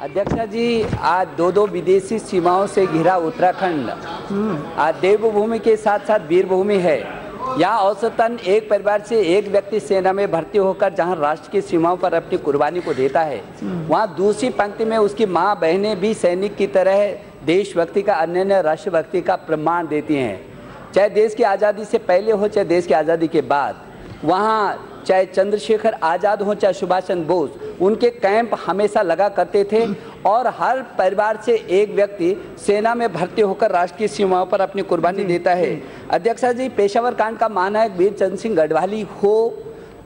अध्यक्षा जी आज दो दो विदेशी सीमाओं से घिरा उत्तराखंड। आज देवभूमि के साथ साथ वीरभूमि है। यहाँ औसतन एक परिवार से एक व्यक्ति सेना में भर्ती होकर जहाँ राष्ट्र की सीमाओं पर अपनी कुर्बानी को देता है। वहाँ दूसरी पंक्ति में उसकी माँ बहनें भी सैनिक की तरह देशभक्ति का अन्य राष्ट्रभक्ति का प्रमाण देती हैं। चाहे देश की आज़ादी से पहले हो चाहे देश की आज़ादी के बाद। वहाँ चाहे चंद्रशेखर आज़ाद हो चाहे सुभाष चंद्र बोस उनके कैंप हमेशा लगा करते थे और हर परिवार से एक व्यक्ति सेना में भर्ती होकर राष्ट्रीय सीमाओं पर अपनी कुर्बानी देता है। अध्यक्षा जी पेशावर कांड का माना है वीर चंद्र सिंह गढ़वाली हो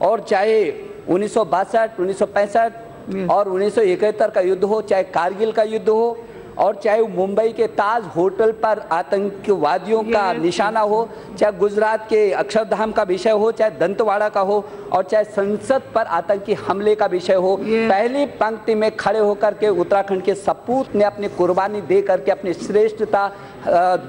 और चाहे उन्नीस सौ और उन्नीस सौ इकहत्तर का युद्ध हो चाहे कारगिल का युद्ध हो और चाहे वो मुंबई के ताज होटल पर आतंकवादियों का निशाना हो चाहे गुजरात के अक्षरधाम का विषय हो चाहे दंतवाड़ा का हो और चाहे संसद पर आतंकी हमले का विषय हो पहली पंक्ति में खड़े होकर के उत्तराखंड के सपूत ने अपनी कुर्बानी दे करके अपनी श्रेष्ठता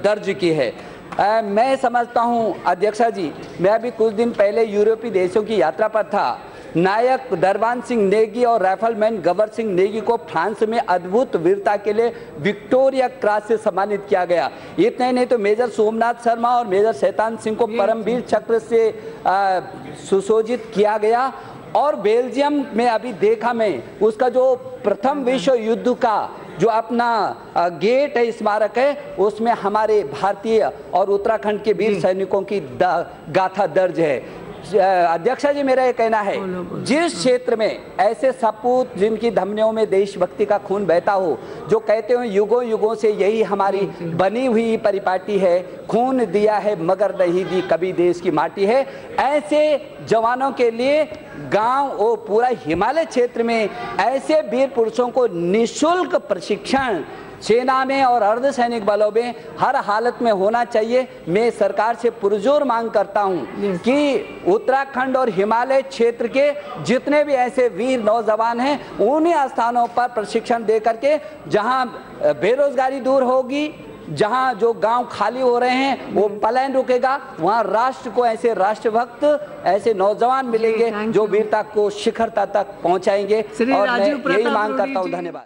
दर्ज की है। आ, मैं समझता हूँ अध्यक्षा जी मैं अभी कुछ दिन पहले यूरोपीय देशों की यात्रा पर था। नायक दरबान सिंह नेगी और राइफलमैन गबर सिंह नेगी को फ्रांस में अद्भुत वीरता के लिए विक्टोरिया क्रॉस से सम्मानित किया गया। इतने नहीं तो मेजर सोमनाथ शर्मा और मेजर शैतान सिंह को परमवीर चक्र से सुशोजित किया गया। और बेल्जियम में अभी देखा मैं उसका जो प्रथम विश्व युद्ध का जो अपना गेट है स्मारक है उसमें हमारे भारतीय और उत्तराखंड के वीर सैनिकों की गाथा दर्ज है। अध्यक्षा जी मेरा ये कहना है जिस क्षेत्र में ऐसे सपूत जिनकी धमनियों में देशभक्ति का खून बहता हो जो कहते हो युगों युगों से यही हमारी बनी हुई परिपाटी है खून दिया है मगर नहीं दी कभी देश की माटी है ऐसे जवानों के लिए गाँव और पूरा हिमालय क्षेत्र में ऐसे वीर पुरुषों को निशुल्क प्रशिक्षण सेना में और अर्धसैनिक बलों में हर हालत में होना चाहिए। मैं सरकार से पुरजोर मांग करता हूँ कि उत्तराखंड और हिमालय क्षेत्र के जितने भी ऐसे वीर नौजवान हैं उन्हीं स्थानों पर प्रशिक्षण दे करके जहाँ बेरोजगारी दूर होगी जहाँ जो गाँव खाली हो रहे हैं वो पलायन रुकेगा वहाँ राष्ट्र को ऐसे राष्ट्रभक्त ऐसे नौजवान मिलेंगे जो वीरता को शिखरता तक पहुंचाएँगे। और मैं यही मांग करता हूँ धन्यवाद।